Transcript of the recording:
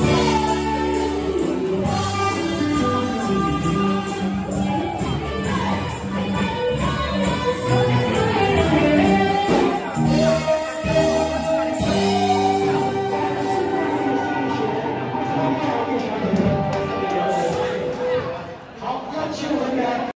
Yeah.